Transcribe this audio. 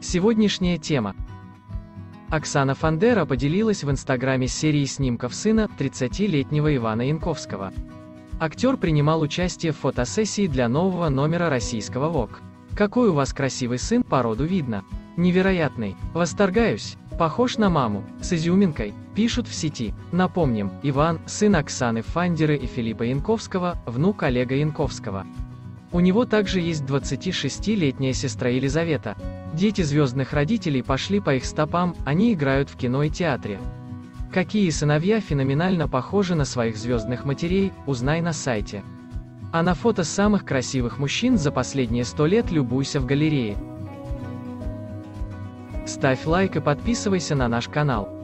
Сегодняшняя тема. Оксана Фандера поделилась в Инстаграме серией снимков сына, 30-летнего Ивана Янковского. Актер принимал участие в фотосессии для нового номера российского ВОК. Какой у вас красивый сын, по роду видно. Невероятный. Восторгаюсь. Похож на маму. С изюминкой. Пишут в сети. Напомним, Иван – сын Оксаны Фандеры и Филиппа Янковского, внук Олега Янковского. У него также есть 26-летняя сестра Елизавета. Дети звездных родителей пошли по их стопам, они играют в кино и театре. Какие сыновья феноменально похожи на своих звездных матерей, узнай на сайте. А на фото самых красивых мужчин за последние сто лет любуйся в галерее. Ставь лайк и подписывайся на наш канал.